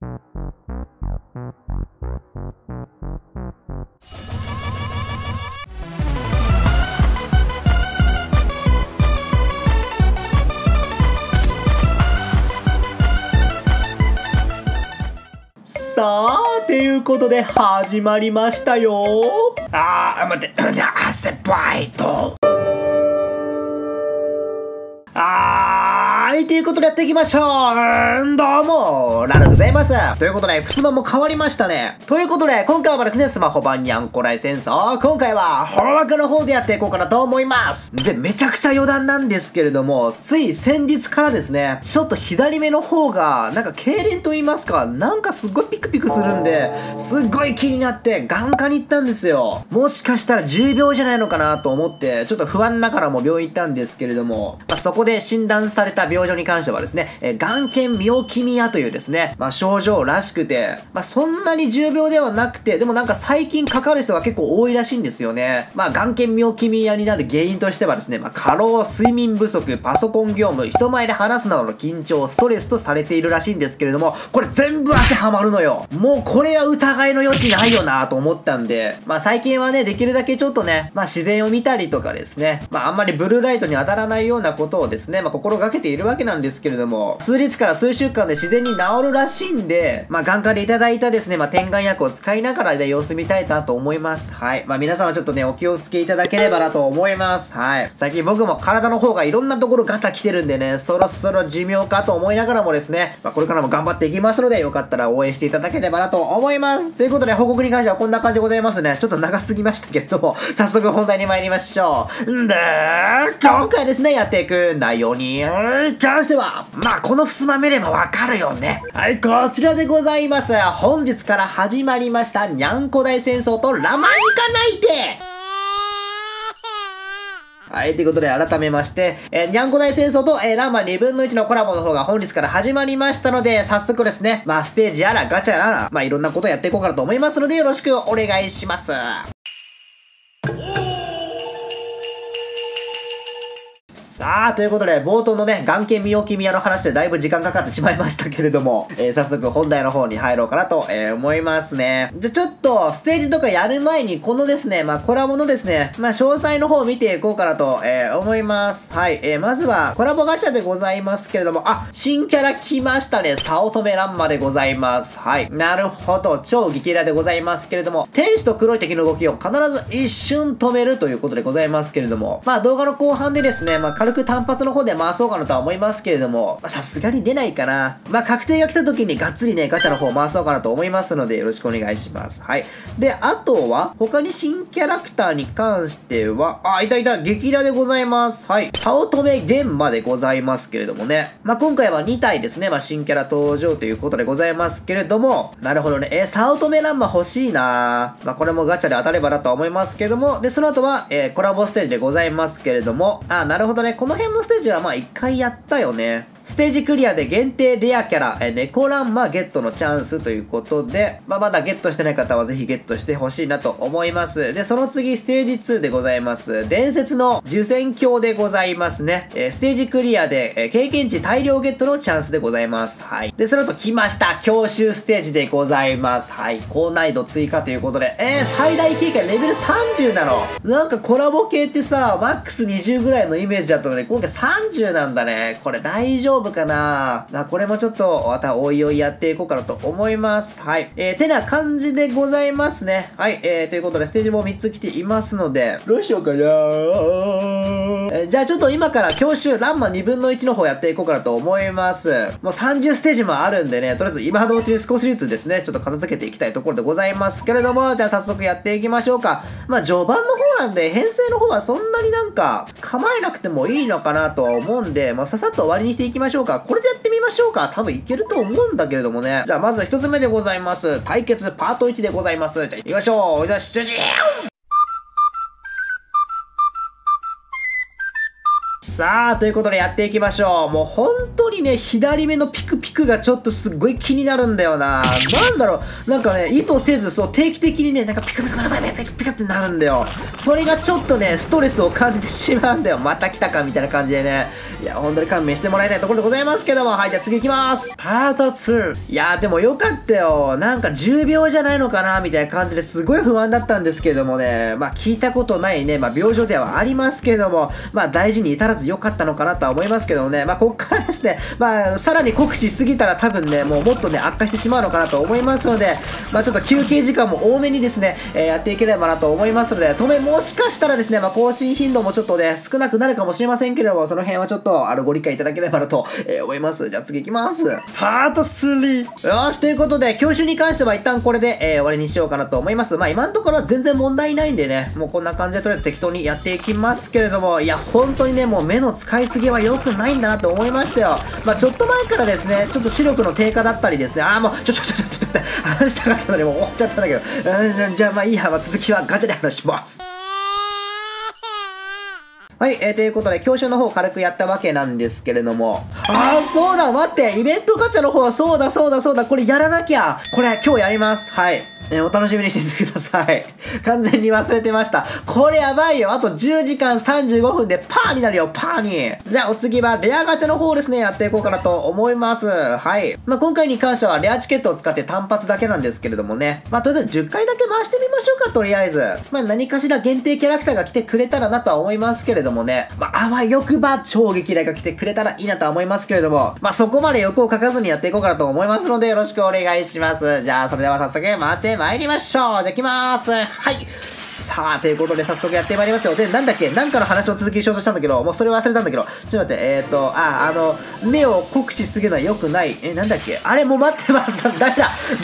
さあ、ということで始まりましたよ。あー、待って、あ、先輩と。い、ということでやっていきましょう。うんどうも、ララでございます。ということで、ふすまも変わりましたね。ということで、今回はですね、スマホ版にゃんこライ戦争、今回は、ホロワクの方でやっていこうかなと思います。で、めちゃくちゃ余談なんですけれども、つい先日からですね、ちょっと左目の方が、なんか、痙攣と言いますか、なんかすっごいピクピクするんで、すっごい気になって、眼科に行ったんですよ。もしかしたら重病じゃないのかなと思って、ちょっと不安ながらも病院行ったんですけれども、まあ、そこで診断された病状に関してはですね、えー、眼瞼ミオキミアというですね、まあ、症状らしくて、まあ、そんなに重病ではなくて、でもなんか最近かかる人が結構多いらしいんですよね。まあ、眼瞼ミオキミアになる原因としてはですね、まあ、過労、睡眠不足、パソコン業務、人前で話すなどの緊張、ストレスとされているらしいんですけれども、これ全部当てはまるのよ。もうこれは疑いの余地ないよなと思ったんで、まあ、最近はね、できるだけちょっとね、まあ、自然を見たりとかですね、まあ、あんまりブルーライトに当たらないようなことをですね、まあ、心がけているわけなんですけれども、数日から数週間で自然に治るらしいんで、まあ、眼科でいただいたですね、まあ、点眼薬を使いながらで様子見たいなと思います。はい。まあ、皆さんはちょっとね、お気をつけいただければなと思います。はい。最近僕も体の方がいろんなところガタ来てるんでね、そろそろ寿命かと思いながらもですね、まあ、これからも頑張っていきますので、よかったら応援していただければなと思います。ということで、報告に関してはこんな感じでございますね。ちょっと長すぎましたけれども、早速本題に参りましょう。んで、今回ですね、やっていく内容に関しては、まあ、この襖見ればわかるよね。はい、こちらでございます。本日から始まりました、にゃんこ大戦争とラマニカ内定はい、ということで改めまして、えー、にゃんこ大戦争と、えー、ランマ2分の1のコラボの方が本日から始まりましたので、早速ですね、まあステージやらガチャやら、まあいろんなことやっていこうかなと思いますので、よろしくお願いします。さあ、ということで、冒頭のね、眼瞼ミオキミアの話でだいぶ時間かかってしまいましたけれども、えー、早速本題の方に入ろうかなと、えー、思いますね。じゃ、ちょっと、ステージとかやる前に、このですね、まあ、コラボのですね、まあ、詳細の方を見ていこうかなと、えー、思います。はい、えー、まずは、コラボガチャでございますけれども、あ、新キャラ来ましたね。早乙女ランマでございます。はい。なるほど、超激レアでございますけれども、天使と黒い敵の動きを必ず一瞬止めるということでございますけれども、まあ、動画の後半でですね、まあ、軽く単発の方で回そうかなとは思いますけれども、まさすがに出ないかな。まあ、確定が来た時にがっつりね、ガチャの方回そうかなと思いますので、よろしくお願いします。はい。で、あとは、他に新キャラクターに関しては、あ、いたいた、激レアでございます。はい。早乙女玄馬でございますけれどもね。まあ、今回は2体ですね、まあ、新キャラ登場ということでございますけれども、なるほどね。えー、早乙女ランマ欲しいなまあ、これもガチャで当たればなとは思いますけれども、で、その後は、えー、コラボステージでございますけれども、あ、なるほどね。この辺のステージはまあ一回やったよね。ステージクリアで限定レアキャラ、えネコランマゲットのチャンスということで、まあ、まだゲットしてない方はぜひゲットしてほしいなと思います。で、その次、ステージ2でございます。伝説の受選鏡でございますね。えステージクリアで、え経験値大量ゲットのチャンスでございます。はい。で、その後来ました。教習ステージでございます。はい。高難易度追加ということで、えー、最大経験レベル30なの。なんかコラボ系ってさ、マックス20ぐらいのイメージだったのに、今回30なんだね。これ大丈夫？かなまあ、これもちょっと、またおいおいやっていこうかなと思います。はい。えー、てな感じでございますね。はい。えー、ということで、ステージも3つ来ていますので、どうしようかなえー、じゃあちょっと今から教習ランマ2分の1の方やっていこうかなと思います。もう30ステージもあるんでね、とりあえず今のうちに少しずつですね、ちょっと片付けていきたいところでございますけれども、じゃあ早速やっていきましょうか。まあ、序盤の方なんで、編成の方はそんなになんか、構えなくてもいいのかなとは思うんで、まあ、ささっと終わりにしていきましょうか。これでやってみましょうか。多分いけると思うんだけれどもね。じゃあまず1つ目でございます。対決パート1でございます。じゃあ行きましょう。じゃあ、主人さあ、ということでやっていきましょう。もう本当にね、左目のピクピクがちょっとすっごい気になるんだよな。なんだろう、なんかね、意図せず、そう、定期的にね、なんかピクピクピクピクピクピクってなるんだよ。それがちょっとね、ストレスを感じてしまうんだよ。また来たかみたいな感じでね。いや、本当に勘弁してもらいたいところでございますけども。はい、じゃあ次行きます。パート2いやーでもよかったよ。なんか10秒じゃないのかなみたいな感じですごい不安だったんですけどもね。まあ聞いたことないね、まあ病状ではありますけども、まあ大事に至らずよかったのかなとは思いますけどもね。まあこっからですね、まあさらに酷使しすぎたら多分ね、もうもっとね、悪化してしまうのかなと思いますので、まあちょっと休憩時間も多めにですね、えーやっていければなと思いますので、止めもしかしたらですね、まあ更新頻度もちょっとね、少なくなるかもしれませんけれども、その辺はちょっとあのご理解いただければなと、えー思います。じゃあ次行きます。パート3よし、ということで、教習に関しては一旦これで、えー終わりにしようかなと思います。まあ今のところは全然問題ないんでね、もうこんな感じでとりあえず適当にやっていきますけれども、いや、本当にね、もう目の使いすぎは良くないんだなと思いましたよ。まあちょっと前からですね、ちょっと視力の低下だったりですね、あーもう、ちょちょちょちょちょちょ、話したかったのでもう終わっちゃったんだけど、うんじゃあまあいいや、まあ続きはガチャで話します。はい、えー、ということで、教習の方軽くやったわけなんですけれども。あー、そうだ、待って、イベントガチャの方は、そうだ、そうだ、そうだ、これやらなきゃ。これ、今日やります。はい。えーお楽しみにしててください。完全に忘れてました。これやばいよ。あと10時間35分でパーになるよ、パーに。じゃあ、お次はレアガチャの方ですね、やっていこうかなと思います。はい。まあ、今回に関してはレアチケットを使って単発だけなんですけれどもね。まあ、とりあえず10回だけ回してみましょうか、とりあえず。まあ、何かしら限定キャラクターが来てくれたらなとは思いますけれどもね。まあ、あわよくば超激励が来てくれたらいいなとは思いますけれども。まあ、そこまで欲をかかずにやっていこうかなと思いますので、よろしくお願いします。じゃあ、それでは早速回して参りましょう。じゃあ、行きます。はい。さあ、ということで早速やってまいりますよ。で、なんだっけ？なんかの話の続きしようとしたんだけど、もうそれ忘れたんだけど、ちょっと待って、えーと、あ、あの、目を酷使すぎるのは良くない。え、なんだっけ？あれ、もう待ってます。ダメだ。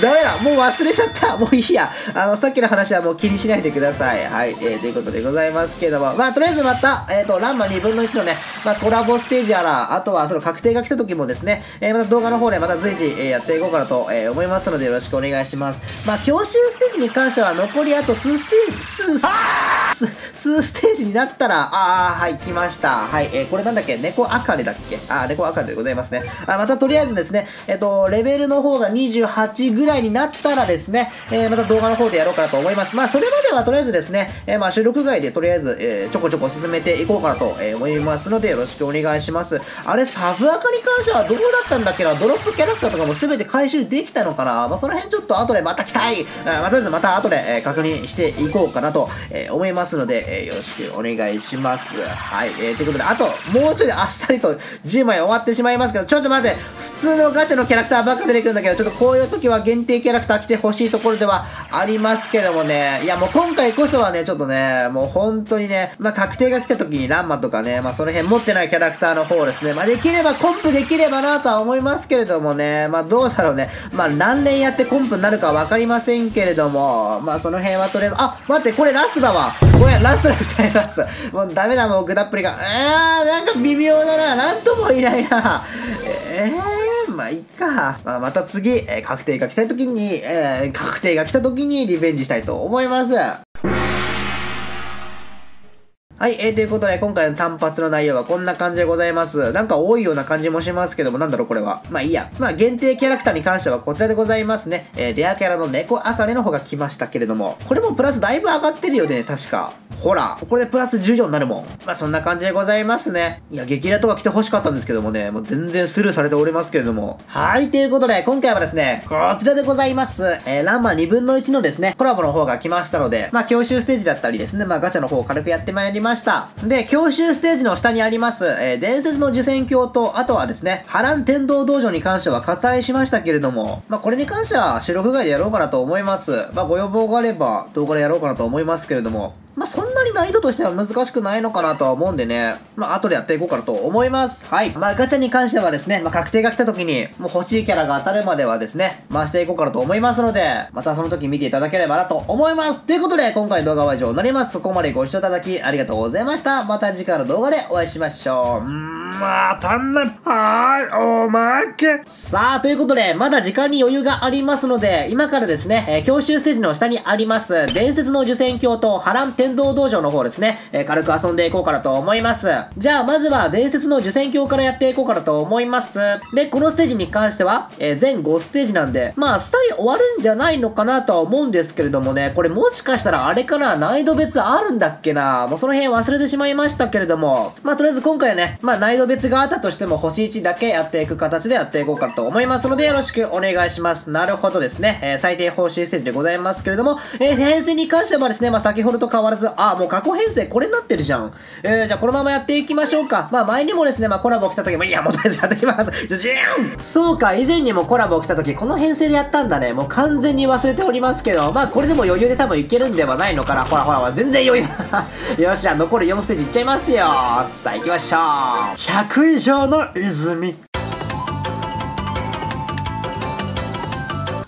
ダメだ。もう忘れちゃった。もういいや。あの、さっきの話はもう気にしないでください。はい。えー、ということでございますけども。まあ、とりあえずまた、えーと、ランマ2分の1のね、まあ、コラボステージやら、あとはその確定が来た時もですね、えーまた動画の方でまた随時、えやっていこうかなと、え思いますのでよろしくお願いします。まあ、教習ステージに関しては残りあと数ステージ、数、数数ステージになったら、あー、はい、来ました。はい、えーこれなんだっけ？猫あかれだっけ？あー、猫あかれでございますね。あまたとりあえずですね、えっ、と、レベルの方が28ぐらいになったらですね、えーまた動画の方でやろうかなと思います。まあ、それまではとりあえずですね、えーまあ、収録外でとりあえず、えーちょこちょこ進めていこうかなと、思いますので、よろしくお願いします。あれ、サブアカに関してはどうだったんだっけな？ドロップキャラクターとかも全て回収できたのかな？まあ、その辺ちょっと後でまた来たい、まあ、とりあえずまた後で、え確認していこうかなと、とえ思いますので、えよろしくお願いします。はい、えーということで、あと、もうちょいあっさりと10枚終わってしまいますけど、ちょっと待って、普通のガチャのキャラクターばっか出てくるんだけど、ちょっとこういう時は限定キャラクター来てほしいところではありますけどもね、いやもう今回こそはね、ちょっとね、もう本当にね、まあ確定が来た時にランマとかね、まあその辺持ってないキャラクターの方ですね、まあできればコンプできればなとは思いますけれどもね、まあどうだろうね、まあ何連やってコンプになるかわかりませんけれども、まあその辺はとりあえず、あ、待って、これこれラストだわ。ごめん、ラストでございます。もうダメだ、もうグダっぷりが。あー、なんか微妙だな、なんともいないな。えー、まあいっか。まあまた次、えー確定が来た時に、えー確定が来た時にリベンジしたいと思います。はい、えー、ということで、今回の単発の内容はこんな感じでございます。なんか多いような感じもしますけども、なんだろう、これは。まあいいや。まあ、限定キャラクターに関してはこちらでございますね。えー、レアキャラの猫あかねの方が来ましたけれども、これもプラスだいぶ上がってるよね、確か。ほら、これでプラス14になるもん。まあ、そんな感じでございますね。いや、激レアとか来て欲しかったんですけどもね、もう全然スルーされておりますけれども。はい、ということで、今回はですね、こちらでございます。えー、ランマ2分の1のですね、コラボの方が来ましたので、まあ、教習ステージだったりですね、まあ、ガチャの方を軽くやってまいりました。ましたで、教習ステージの下にあります、えー伝説の受選鏡と、あとはですね、波乱天道道場に関しては割愛しましたけれども、まあ、これに関しては収録外でやろうかなと思います。まあ、ご要望があれば動画でやろうかなと思いますけれども、まあ、そんなに難易度としては難しくないのかなとは思うんでね、まあ、後でやっていこうかなと思います。はい。まあ、ガチャに関してはですね、まあ、確定が来た時に、もう欲しいキャラが当たるまではですね、回していこうかなと思いますので、またその時見ていただければなと思います。ということで、今回の動画は以上になります。ここまでご視聴いただきありがとうございました。また次回の動画でお会いしましょう。またねはーいおまけさあ、ということで、まだ時間に余裕がありますので、今からですね、えー教習ステージの下にあります、伝説の受選鏡と波乱天道場の方ですね、えー軽く遊んでいこうかなと思います。じゃあ、まずは伝説の受選鏡からやっていこうかなと思います。で、このステージに関しては、えー全5ステージなんで、まあ、スタイル終わるんじゃないのかなとは思うんですけれどもね、これもしかしたらあれかな、難易度別あるんだっけな、もうその辺忘れてしまいましたけれども、まあ、とりあえず今回はね、まあ、難易度別があったとしても、星1だけやっていく形でやっていこうかと思いますので、よろしくお願いします。なるほどですね、えー最低報酬ステージでございますけれども、えー編成に関してはですね、まあ、先ほどと変わらず、あ、もう過去編成これになってるじゃん。えー、じゃあこのままやっていきましょうか。まあ、前にもですね、まあ、コラボ来た時も、いや、もうとりあえずやっていきます。ズジーンそうか、以前にもコラボ来た時、この編成でやったんだね。もう完全に忘れておりますけど、まあ、これでも余裕で多分いけるんではないのかな。ほらほらほら、全然余裕だ。よし、じゃあ残る4ステージいっちゃいますよ。さあ、行きましょう。100以上の泉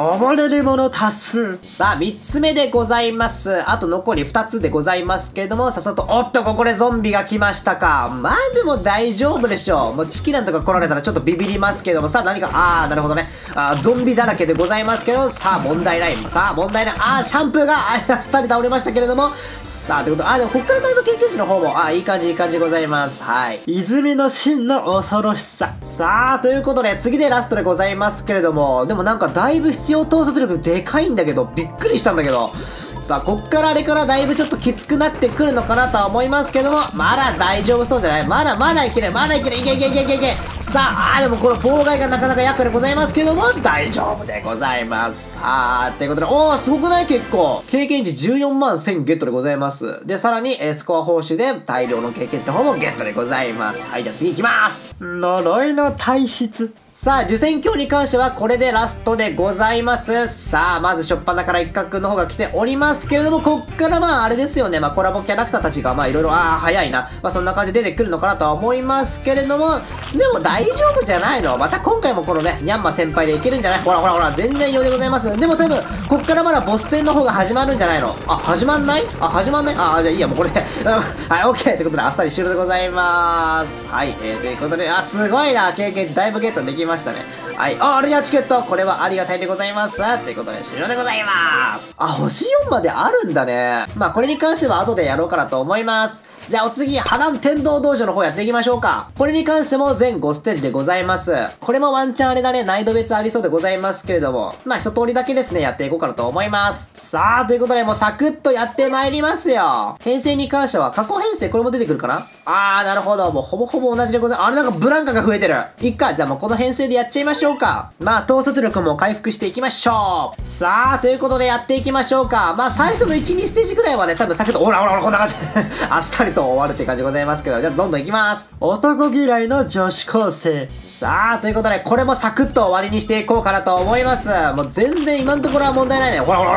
溺れる者多数さあ、3つ目でございます。あと残り2つでございますけれども、さっさと、おっと、ここでゾンビが来ましたか。まあでも大丈夫でしょう。もうチキランとか来られたらちょっとビビりますけども、さあ何か、あー、なるほどね。あーゾンビだらけでございますけど、さあ問題ない。さあ問題ない。あー、シャンプーが、あー、あっさり倒れましたけれども、さあ、ということで、あー、でもこっからだいぶ経験値の方も、あー、いい感じ、いい感じでございます。はい。泉の真の恐ろしささあ、ということで、次でラストでございますけれども、でもなんかだいぶ必要統率力でかいんだけど、びっくりしたんだけど、さあ、こっからあれからだいぶちょっときつくなってくるのかなとは思いますけども、まだ大丈夫そうじゃないまだまだいけるまだいけるいけいけいけいけいけさあ、あでもこの妨害がなかなか厄介でございますけども、大丈夫でございます。さあ、ということで、おー、すごくない？結構。経験値14万1000ゲットでございます。で、さらに、えスコア報酬で大量の経験値の方もゲットでございます。はい、じゃあ次行きます。呪いの体質さあ、受選鏡に関してはこれでラストでございます。さあ、まず初っ端から一角の方が来ておりますけれども、こっからまああれですよね、まあコラボキャラクターたちがまあいろいろ、ああ、早いな。まあそんな感じで出てくるのかなとは思いますけれども、でも大丈夫じゃないのまた今回もこのね、ニャンマ先輩でいけるんじゃない？ほらほらほら、全然余裕でございます。でも多分、こっからまだボス戦の方が始まるんじゃないの？あ、始まんない？あ、始まんない？あ、じゃあいいや、もうこれで。はい、オッケーということで、あっさり終了でございます。はい、えー、ということで、あ、すごいな、経験値だいぶゲットできましたましたね。はい、あ、あれやチケット、これはありがたいでございます。ということで、終了でございます。あ、星4まであるんだね。まあ、これに関しては後でやろうかなと思います。じゃあお次、波乱天道道場の方やっていきましょうか。これに関しても全5ステージでございます。これもワンチャンあれだね、難易度別ありそうでございますけれども、まあ一通りだけですね、やっていこうかなと思います。さあ、ということでもうサクッとやってまいりますよ。編成に関しては過去編成これも出てくるかな？あー、なるほど。もうほぼほぼ同じでございます。あれなんかブランカが増えてる。いっか、じゃあもうこの編成でやっちゃいましょうか。まあ統率力も回復していきましょう。さあ、ということでやっていきましょうか。まあ最初の1、2ステージぐらいはね、多分サクッと、ほらほらほら、こんな感じ。あっさりと終わるって感じでございますけど、じゃあどんどん行きます。男嫌いの女子高生さあ、ということで、これもサクッと終わりにしていこうかなと思います。もう全然今のところは問題ないね。ほらほらほ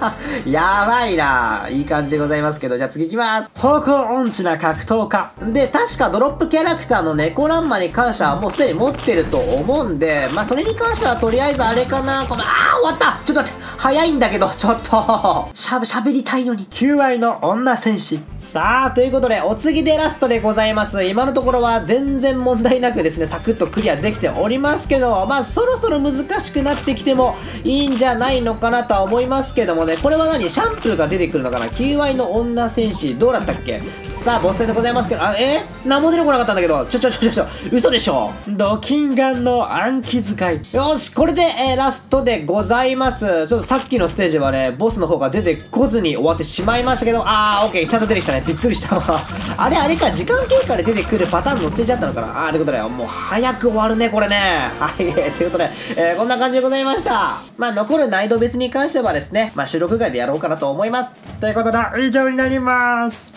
ら。やばいな。いい感じでございますけど、じゃあ次行きます。方向音痴な格闘家で、確かドロップキャラクターのネコランマに関してはもうすでに持ってると思うんで、まあそれに関してはとりあえずあれかな。このあー終わったちょっと待って早いんだけど、ちょっとしゃべ、喋りたいのに。求愛の女戦士さあ、ということで、お次でラストでございます。今のところは全然問題なくですね、サクッとクリアできておりますけど、まあ、そろそろ難しくなってきてもいいんじゃないのかなとは思いますけどもね、これは何？シャンプーが出てくるのかな ?QI の女戦士、どうだったっけ？さあ、ボス戦でございますけど、あ、え？何も出てこなかったんだけど、ちょちょちょちょちょ、嘘でしょ？ドキンガンの暗記使いよし、これで、えーラストでございます。ちょっとさっきのステージはね、ボスの方が出てこずに終わってしまいましたけど、あー、オッケー、ちゃんと出てきたね。びっくりしたわ。あれ、あれか、時間経過で出てくるパターンのステージだったのかな？あー、ということで、もう早く終わるね、これね。はい、え ーということで、えーこんな感じでございました。まあ、残る難易度別に関してはですね、まあ、収録外でやろうかなと思います。ということで、以上になります